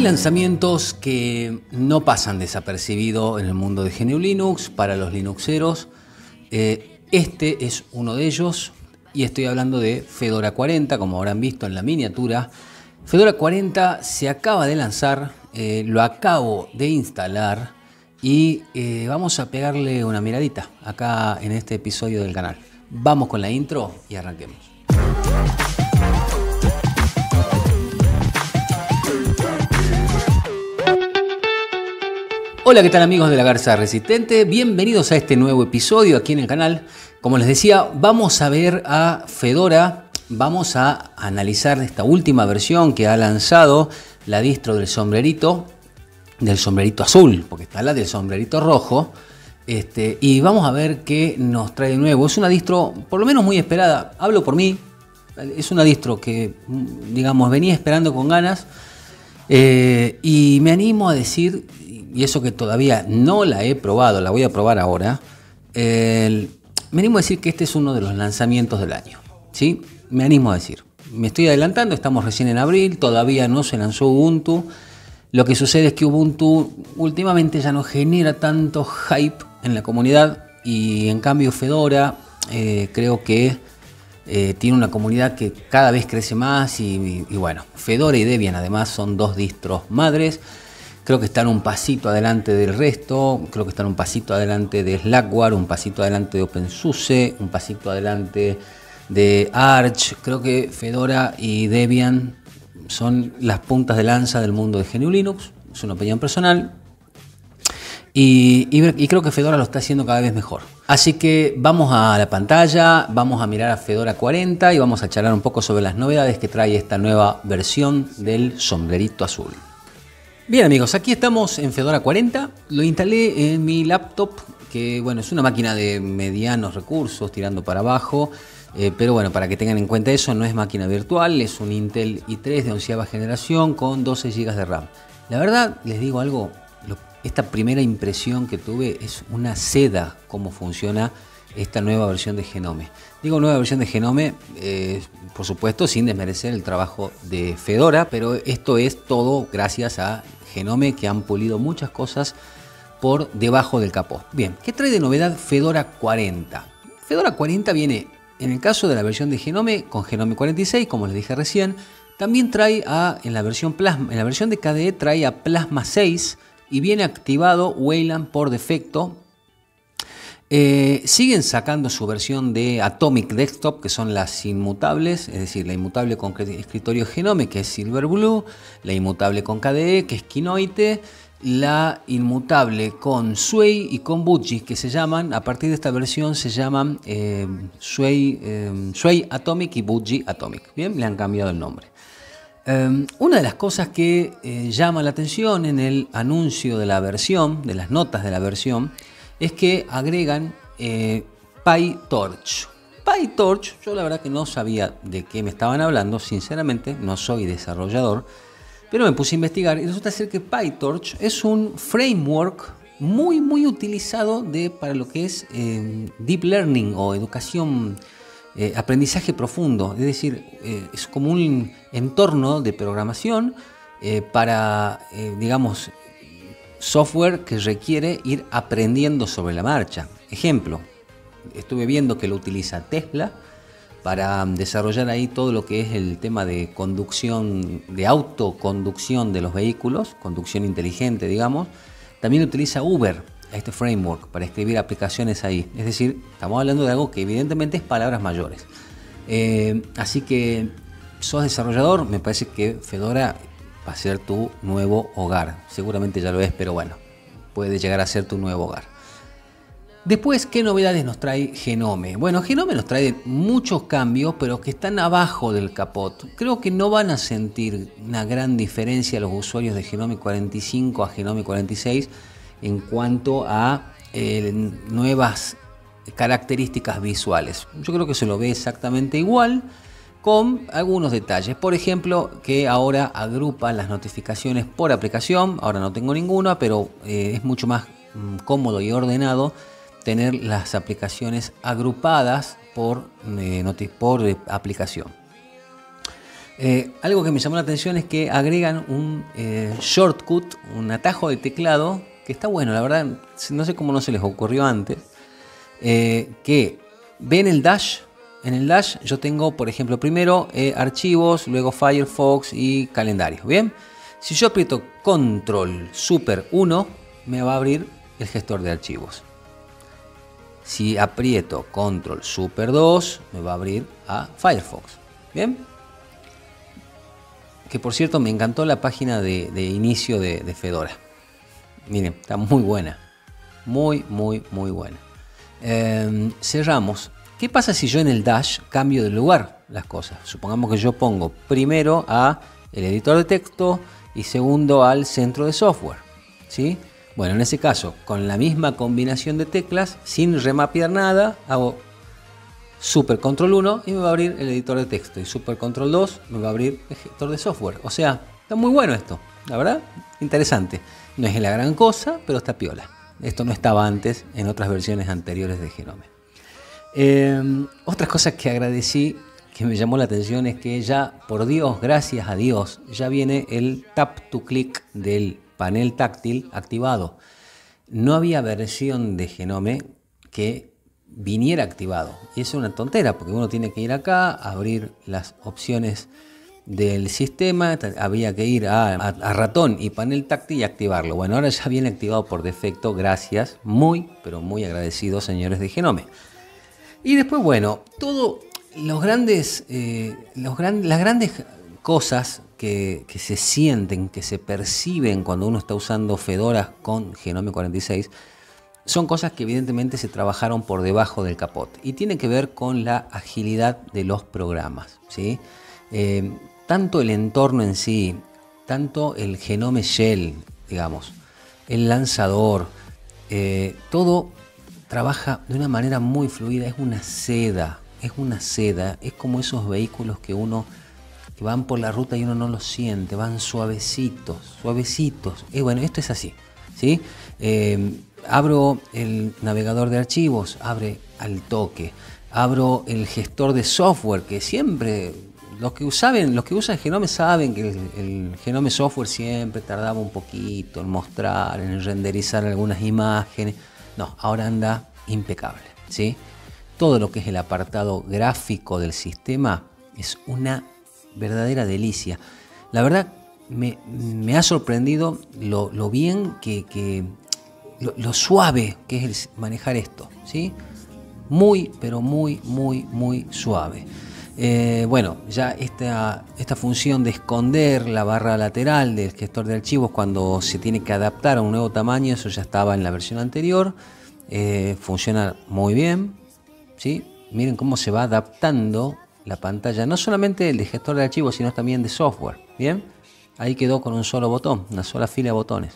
Hay lanzamientos que no pasan desapercibido en el mundo de GNU Linux para los Linuxeros. Eh, este es uno de ellos y estoy hablando de Fedora 40, como habrán visto en la miniatura. Fedora 40 se acaba de lanzar, eh, lo acabo de instalar y eh, vamos a pegarle una miradita acá en este episodio del canal. Vamos con la intro y arranquemos. Hola, ¿qué tal amigos de la Garza Resistente? Bienvenidos a este nuevo episodio aquí en el canal. Como les decía, vamos a ver a Fedora, vamos a analizar esta última versión que ha lanzado la distro del sombrerito, del sombrerito azul, porque está la del sombrerito rojo. Este, y vamos a ver qué nos trae de nuevo. Es una distro, por lo menos muy esperada. Hablo por mí. Es una distro que, digamos, venía esperando con ganas. Eh, y me animo a decir y eso que todavía no la he probado, la voy a probar ahora, me animo a decir que este es uno de los lanzamientos del año. ¿sí? Me animo a decir. Me estoy adelantando, estamos recién en abril, todavía no se lanzó Ubuntu. Lo que sucede es que Ubuntu últimamente ya no genera tanto hype en la comunidad y en cambio Fedora eh, creo que eh, tiene una comunidad que cada vez crece más y, bueno, Fedora y Debian además son dos distros madres. Creo que están un pasito adelante del resto, creo que están un pasito adelante de Slackware, un pasito adelante de OpenSUSE, un pasito adelante de Arch. Creo que Fedora y Debian son las puntas de lanza del mundo de GNU Linux, es una opinión personal. Y, creo que Fedora lo está haciendo cada vez mejor. Así que vamos a la pantalla, vamos a mirar a Fedora 40 y vamos a charlar un poco sobre las novedades que trae esta nueva versión del sombrerito azul. Bien amigos, aquí estamos en Fedora 40. Lo instalé en mi laptop, que bueno, es una máquina de medianos recursos, tirando para abajo. Eh, pero bueno, para que tengan en cuenta eso, no es máquina virtual, es un Intel i3 de onceava generación con 12 GB de RAM. La verdad, les digo algo, esta primera impresión que tuve es una seda cómo funciona esta nueva versión de Genome. Digo nueva versión de Genome, eh, por supuesto, sin desmerecer el trabajo de Fedora, pero esto es todo gracias a Genome que han pulido muchas cosas por debajo del capó. Bien, ¿qué trae de novedad Fedora 40? Fedora 40 viene, en el caso de la versión de Genome, con Genome 46, como les dije recién, también trae a, en la versión en la versión de KDE trae a Plasma 6 y viene activado Wayland por defecto eh, siguen sacando su versión de Atomic Desktop, que son las inmutables, es decir, la inmutable con escritorio Genome, que es Silverblue, la inmutable con KDE, que es Kinoite, la inmutable con Sway y con Budgie, que se llaman, a partir de esta versión se llaman eh, Sway, eh, Sway, Atomic y Budgie Atomic. Bien, le han cambiado el nombre. Una de las cosas que llama la atención en el anuncio de la versión, de las notas de la versión, es que agregan eh, PyTorch. PyTorch, yo la verdad que no sabía de qué me estaban hablando, sinceramente, no soy desarrollador, pero me puse a investigar y resulta ser que PyTorch es un framework muy, muy utilizado de, para lo que es eh, deep learning o educación, eh, aprendizaje profundo. Es decir, es como un entorno de programación para, digamos, software que requiere ir aprendiendo sobre la marcha. Ejemplo, estuve viendo que lo utiliza Tesla para desarrollar ahí todo lo que es el tema de conducción, de autoconducción de los vehículos, conducción inteligente, digamos. También utiliza Uber, este framework, para escribir aplicaciones ahí. Es decir, estamos hablando de algo que evidentemente es palabras mayores. Eh, así que, sos desarrollador, me parece que Fedora va a ser tu nuevo hogar. Seguramente ya lo es, pero bueno, puede llegar a ser tu nuevo hogar. Después, ¿qué novedades nos trae Genome? Bueno, Genome nos trae muchos cambios, pero que están abajo del capot. Creo que no van a sentir una gran diferencia los usuarios de Genome 45 a Genome 46 en cuanto a eh, nuevas características visuales. Yo creo que se lo ve exactamente igual con algunos detalles. Por ejemplo, que ahora agrupa las notificaciones por aplicación. Ahora no tengo ninguna, pero eh, es mucho más mm, cómodo y ordenado tener las aplicaciones agrupadas por, eh, por aplicación. Eh, algo que me llamó la atención es que agregan un shortcut, un atajo de teclado, está bueno, la verdad, no sé cómo no se les ocurrió antes, eh, que ven el dash, en el dash yo tengo, por ejemplo, primero archivos, luego Firefox y calendario, ¿bien? Si yo aprieto Control Super 1, me va a abrir el gestor de archivos. Si aprieto Control Super 2, me va a abrir a Firefox. ¿Bien? Que por cierto me encantó la página de, inicio de, Fedora. Miren, está muy buena. Muy, muy, muy buena. Em, cerramos. ¿Qué pasa si yo en el dash cambio de lugar las cosas? Supongamos que yo pongo primero a el editor de texto y segundo al centro de software. ¿sí? Bueno, en ese caso, con la misma combinación de teclas, sin remapear nada, hago Super Control 1 y me va a abrir el editor de texto. Y Super Control 2 me va a abrir el gestor de software. O sea, está muy bueno esto. La verdad, interesante. No es la gran cosa, pero está piola. Esto no estaba antes en otras versiones anteriores de Genome. Eh, otras cosas que agradecí, que me llamó la atención, es que ya, por Dios, gracias a Dios, ya viene el tap to click del panel táctil activado. No había versión de Genome que viniera activado. Y es una tontera, porque uno tiene que ir acá, abrir las opciones del sistema, había que ir a, ratón y panel táctil y activarlo. Bueno, ahora ya viene activado por defecto, gracias, muy, pero muy agradecidos señores de Genome. Y después, bueno, todo, los grandes, eh, las grandes cosas que, que, se sienten, que se perciben cuando uno está usando Fedora con Genome 46, son cosas que evidentemente se trabajaron por debajo del capot y tiene que ver con la agilidad de los programas. ¿sí? Eh, tanto el entorno en sí, tanto el genome shell, digamos, el lanzador, eh, todo trabaja de una manera muy fluida, es una seda, es una seda, es como esos vehículos que uno que van por la ruta y uno no los siente, van suavecitos, suavecitos. Y bueno, esto es así, ¿sí? Eh, abro el navegador de archivos, abre al toque. Abro el gestor de software, que siempre los que saben, los que usan Genome saben que el, Genome Software siempre tardaba un poquito en mostrar, en renderizar algunas imágenes. No, ahora anda impecable, ¿sí? Todo lo que es el apartado gráfico del sistema es una verdadera delicia. La verdad, me, ha sorprendido lo, bien que, lo, suave que es manejar esto, ¿sí? Muy, pero muy, muy, muy suave. Eh, bueno, ya esta, esta función de esconder la barra lateral del gestor de archivos cuando se tiene que adaptar a un nuevo tamaño, eso ya estaba en la versión anterior. Eh, funciona muy bien, ¿sí? Miren cómo se va adaptando la pantalla, no solamente del gestor de archivos, sino también de software, ¿bien? Ahí quedó con un solo botón, una sola fila de botones.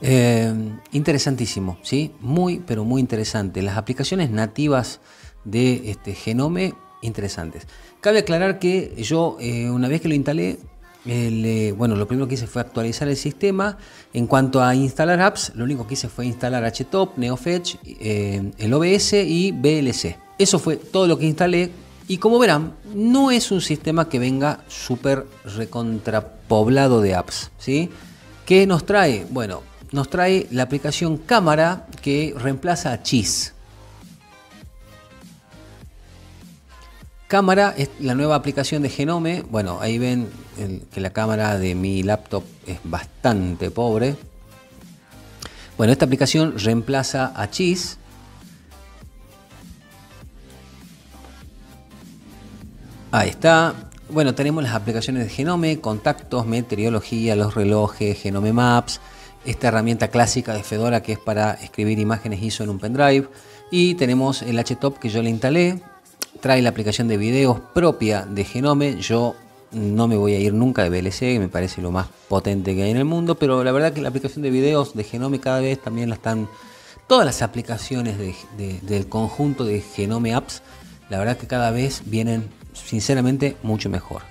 Eh, interesantísimo, ¿sí? Muy, pero muy interesante. Las aplicaciones nativas de este Genome, interesantes. Cabe aclarar que yo, eh, una vez que lo instalé, eh, bueno, lo primero que hice fue actualizar el sistema. En cuanto a instalar apps, lo único que hice fue instalar HTOP, NeoFetch, el OBS y VLC. Eso fue todo lo que instalé. Y como verán, no es un sistema que venga súper recontrapoblado de apps. ¿sí? ¿Qué nos trae? Bueno, nos trae la aplicación cámara que reemplaza a Chis. Cámara es la nueva aplicación de Genome. Bueno, ahí ven que la cámara de mi laptop es bastante pobre. Bueno, esta aplicación reemplaza a Chis. Ahí está. Bueno, tenemos las aplicaciones de Genome, contactos, meteorología, los relojes, Genome Maps, esta herramienta clásica de Fedora que es para escribir imágenes ISO en un pendrive. Y tenemos el HTOP que yo le instalé. Trae la aplicación de videos propia de Genome. Yo no me voy a ir nunca de VLC, me parece lo más potente que hay en el mundo, pero la verdad que la aplicación de videos de Genome cada vez también la están... Todas las aplicaciones del conjunto de Genome Apps, la verdad que cada vez vienen sinceramente mucho mejor.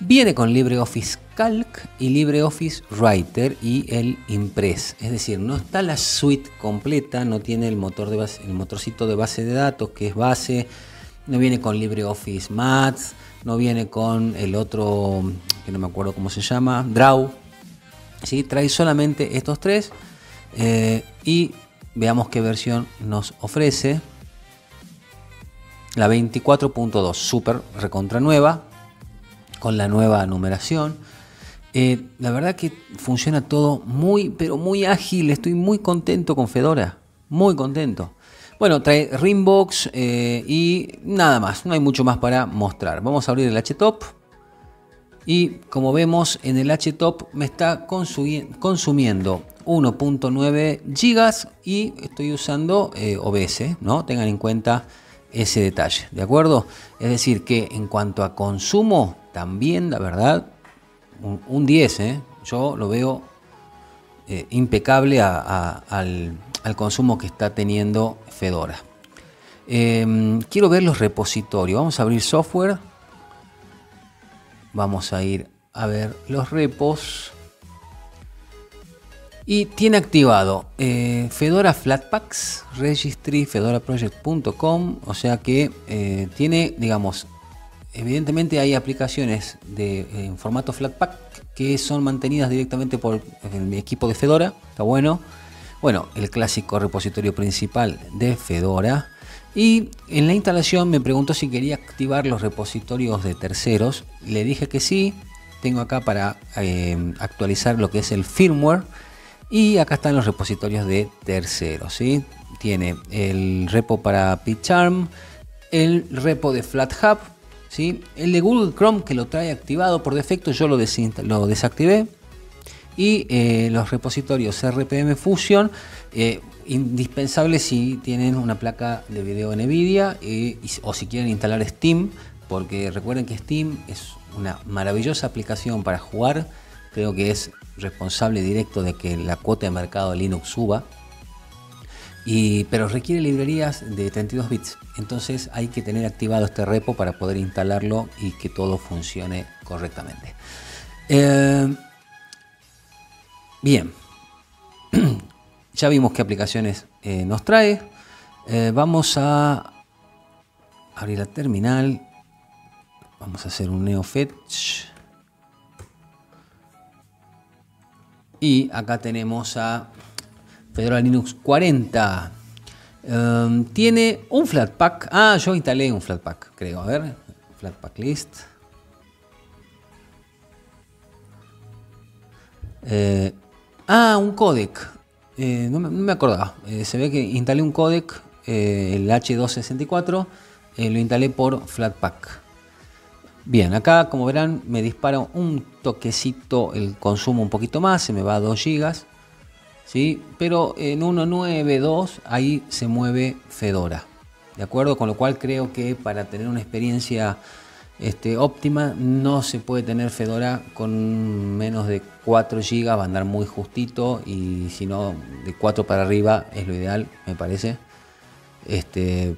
Viene con LibreOffice Calc y LibreOffice Writer y el Impress. Es decir, no está la suite completa, no tiene el motor el motorcito de base de datos que es base, no viene con LibreOffice Math, no viene con el otro, que no me acuerdo cómo se llama, Draw. ¿sí? Trae solamente estos tres eh, y veamos qué versión nos ofrece. La 24.2, super recontra nueva, con la nueva numeración. Eh, la verdad que funciona todo muy, pero muy ágil. Estoy muy contento con Fedora. Muy contento. Bueno, trae Rimbox eh, y nada más. No hay mucho más para mostrar. Vamos a abrir el HTOP. Y como vemos en el HTOP me está consumiendo 1.9 GB y estoy usando eh, OBS. ¿no? Tengan en cuenta ese detalle. ¿De acuerdo? Es decir, que en cuanto a consumo, también la verdad un, 10, ¿eh? yo lo veo impecable al, consumo que está teniendo Fedora. Em, quiero ver los repositorios. Vamos a abrir software. Vamos a ir a ver los repos. Y tiene activado eh, Fedora Flatpaks, Registry, fedoraproject.com. O sea que tiene, digamos, Evidentemente hay aplicaciones de, en formato Flatpak que son mantenidas directamente por mi equipo de Fedora, está bueno. Bueno, el clásico repositorio principal de Fedora. Y en la instalación me preguntó si quería activar los repositorios de terceros. Le dije que sí. Tengo acá para eh, actualizar lo que es el firmware. Y acá están los repositorios de terceros. ¿sí? Tiene el repo para PyCharm, el repo de FlatHub el de Google Chrome que lo trae activado por defecto yo lo desactivé. Y eh, los repositorios RPM Fusion, eh, indispensables si tienen una placa de video NVIDIA eh, o si quieren instalar Steam, porque recuerden que Steam es una maravillosa aplicación para jugar. Creo que es responsable directo de que la cuota de mercado de Linux suba pero requiere librerías de 32 bits. Entonces hay que tener activado este repo para poder instalarlo y que todo funcione correctamente. Eh, bien, ya vimos qué aplicaciones eh, nos trae. Eh, vamos a abrir la terminal. Vamos a hacer un neofetch. Y acá tenemos a Fedora Linux 40. Em, tiene un Flatpak. Ah, yo instalé un Flatpak, creo. A ver, Flatpak list. Eh, ah, un codec. Eh, no, me, acordaba. Eh, se ve que instalé un codec, el H264. lo instalé por Flatpak. Bien, acá como verán me dispara un toquecito el consumo un poquito más, se me va a 2 GB. ¿sí? Pero en 1.9.2 ahí se mueve Fedora, ¿de acuerdo? Con lo cual creo que para tener una experiencia este, óptima no se puede tener Fedora con menos de 4 GB, va a andar muy justito y si no de 4 para arriba es lo ideal, me parece. Este,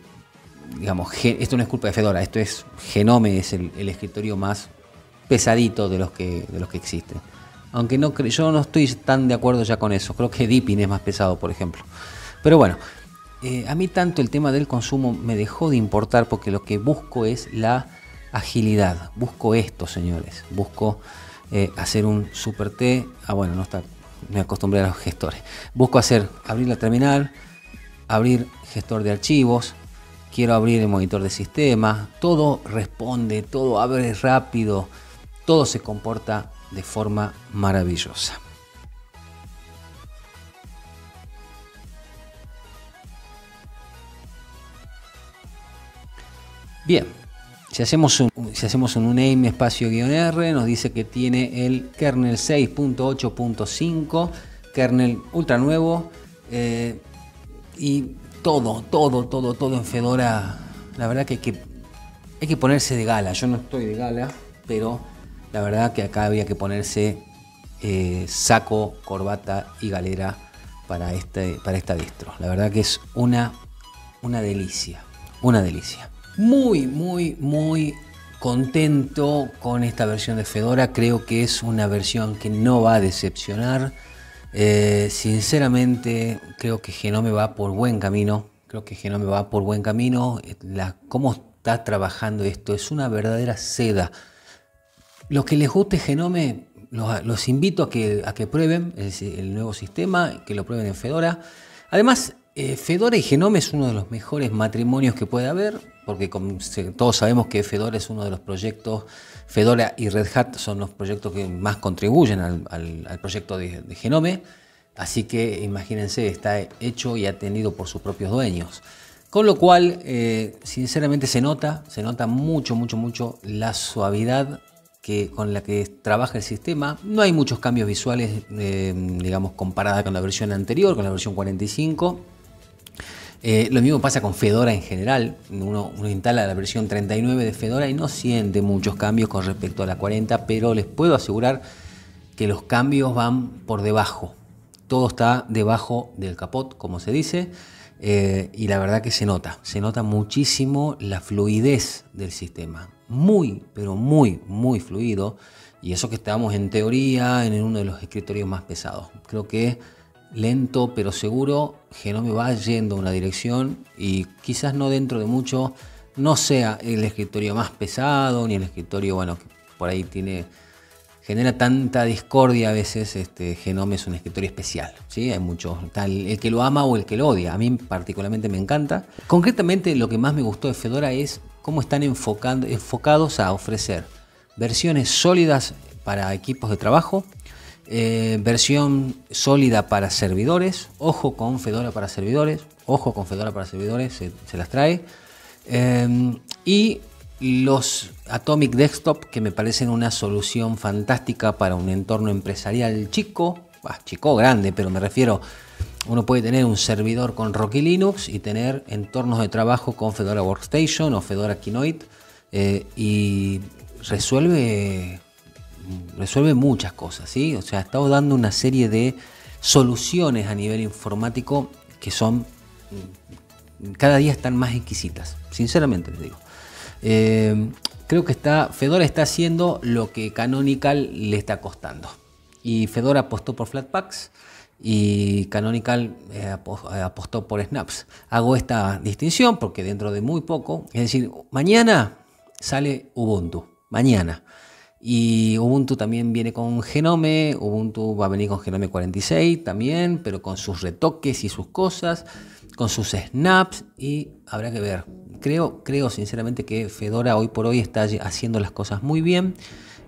digamos, esto no es culpa de Fedora, esto es Genome, es el, escritorio más pesadito de los que, de los que existen. Aunque no, yo no estoy tan de acuerdo ya con eso. Creo que Deepin es más pesado, por ejemplo. Pero bueno, eh, a mí tanto el tema del consumo me dejó de importar porque lo que busco es la agilidad. Busco esto, señores. Busco eh, hacer un super T. Ah, bueno, no está. Me acostumbré a los gestores. Busco hacer abrir la terminal, abrir gestor de archivos. Quiero abrir el monitor de sistema. Todo responde, todo abre rápido. Todo se comporta de forma maravillosa. Bien, si hacemos un, si hacemos un espacio R, nos dice que tiene el kernel 6.8.5, kernel ultra nuevo eh, y todo, todo, todo, todo en Fedora. La verdad que hay, que hay que ponerse de gala. Yo no estoy de gala, pero la verdad que acá había que ponerse eh, saco, corbata y galera para, este, para esta distro. La verdad que es una, una delicia, una delicia. Muy, muy, muy contento con esta versión de Fedora. Creo que es una versión que no va a decepcionar. Eh, sinceramente, creo que Genome va por buen camino. Creo que Genome va por buen camino. La, cómo está trabajando esto. Es una verdadera seda. Los que les guste Genome, los, invito a que, a que prueben el, nuevo sistema, que lo prueben en Fedora. Además, eh, Fedora y Genome es uno de los mejores matrimonios que puede haber, porque todos sabemos que Fedora es uno de los proyectos, Fedora y Red Hat son los proyectos que más contribuyen al, proyecto de, Genome. Así que imagínense, está hecho y atendido por sus propios dueños. Con lo cual, eh, sinceramente se nota, se nota mucho, mucho, mucho la suavidad que, con la que trabaja el sistema. No hay muchos cambios visuales, eh, digamos, comparada con la versión anterior, con la versión 45. Eh, lo mismo pasa con Fedora en general. Uno, instala la versión 39 de Fedora y no siente muchos cambios con respecto a la 40, pero les puedo asegurar que los cambios van por debajo. Todo está debajo del capot, como se dice. Eh, y la verdad que se nota, se nota muchísimo la fluidez del sistema. Muy, pero muy, muy fluido. Y eso que estamos en teoría en uno de los escritorios más pesados. Creo que lento pero seguro, Genome va yendo a una dirección y quizás no dentro de mucho no sea el escritorio más pesado ni el escritorio, bueno, que por ahí tiene genera tanta discordia a veces, este Genome es un escritorio especial, ¿sí? Hay muchos, tal, el que lo ama o el que lo odia, a mí particularmente me encanta. Concretamente lo que más me gustó de Fedora es cómo están enfocando, enfocados a ofrecer versiones sólidas para equipos de trabajo, eh, versión sólida para servidores, ojo con Fedora para servidores, ojo con Fedora para servidores, se, las trae, eh, y los Atomic Desktop, que me parecen una solución fantástica para un entorno empresarial chico, chico grande, pero me refiero, uno puede tener un servidor con Rocky Linux y tener entornos de trabajo con Fedora Workstation o Fedora Kinoite eh, y resuelve, resuelve muchas cosas, ¿sí? O sea, estamos dando una serie de soluciones a nivel informático que son cada día están más exquisitas, sinceramente les digo. Eh, creo que está, Fedora está haciendo lo que Canonical le está costando. Y Fedora apostó por Flatpaks y Canonical eh, eh, apostó por Snaps. Hago esta distinción porque dentro de muy poco, es decir, mañana sale Ubuntu, mañana. Y Ubuntu también viene con Genome, Ubuntu va a venir con Genome 46 también, pero con sus retoques y sus cosas, con sus snaps y habrá que ver creo, creo sinceramente que Fedora hoy por hoy está haciendo las cosas muy bien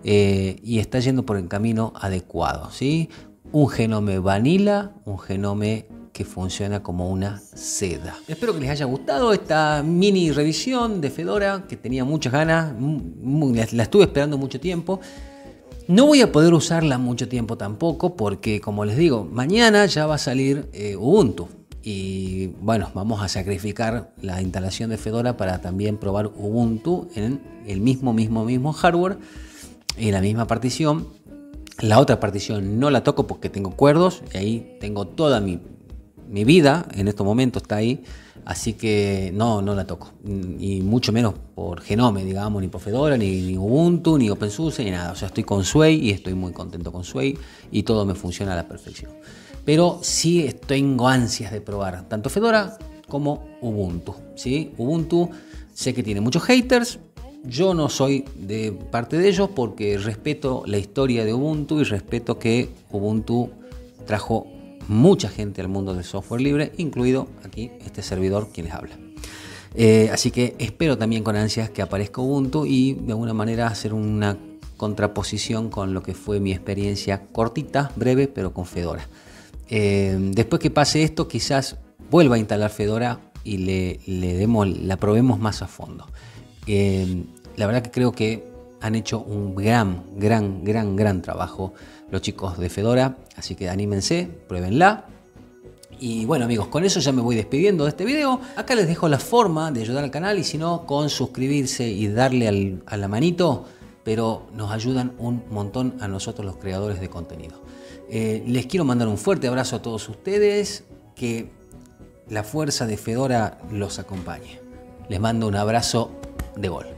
eh, y está yendo por el camino adecuado. ¿sí? Un genome vanilla, un genome que funciona como una seda. Espero que les haya gustado esta mini revisión de Fedora, que tenía muchas ganas, la estuve esperando mucho tiempo. No voy a poder usarla mucho tiempo tampoco, porque como les digo, mañana ya va a salir eh, Ubuntu. Y bueno, vamos a sacrificar la instalación de Fedora para también probar Ubuntu en el mismo, mismo, mismo hardware y la misma partición. La otra partición no la toco porque tengo cuerdos y ahí tengo toda mi, vida en estos momentos está ahí. Así que no, no la toco. Y mucho menos por Genome, digamos, ni por Fedora, ni, ni, Ubuntu, ni OpenSUSE, ni nada. O sea, estoy con Sway y estoy muy contento con Sway y todo me funciona a la perfección pero sí tengo ansias de probar tanto Fedora como Ubuntu. ¿sí? Ubuntu sé que tiene muchos haters, yo no soy de parte de ellos porque respeto la historia de Ubuntu y respeto que Ubuntu trajo mucha gente al mundo del software libre, incluido aquí este servidor quien les habla. Eh, así que espero también con ansias que aparezca Ubuntu y de alguna manera hacer una contraposición con lo que fue mi experiencia cortita, breve, pero con Fedora. Eh, después que pase esto, quizás vuelva a instalar Fedora y le, demos, la probemos más a fondo. Eh, la verdad que creo que han hecho un gran, gran, gran, gran trabajo los chicos de Fedora, así que anímense, pruébenla. Y bueno amigos, con eso ya me voy despidiendo de este video. Acá les dejo la forma de ayudar al canal y si no, con suscribirse y darle a la manito, pero nos ayudan un montón a nosotros los creadores de contenido. Eh, les quiero mandar un fuerte abrazo a todos ustedes, que la fuerza de Fedora los acompañe. Les mando un abrazo de gol.